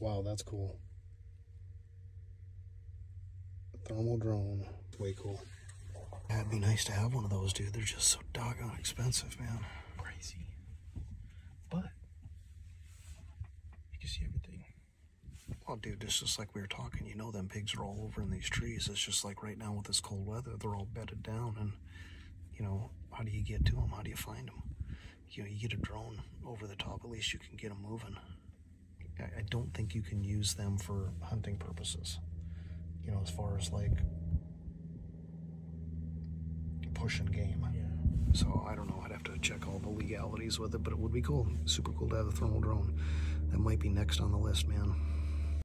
Wow, that's cool. Thermal drone. Way cool. That'd be nice to have one of those, dude. They're just so doggone expensive, man. Crazy. But you can see everything. Well, dude, it's just like we were talking. You know, them pigs are all over in these trees. It's just like right now with this cold weather, they're all bedded down. And, you know, how do you get to them? How do you find them? You know, you get a drone over the top, at least you can get them moving. I, don't think you can use them for hunting purposes. You know, as far as like pushing game. Yeah. So I don't know. I'd have to check all the legalities with it, but it would be cool. Super cool to have a thermal drone. That might be next on the list, man.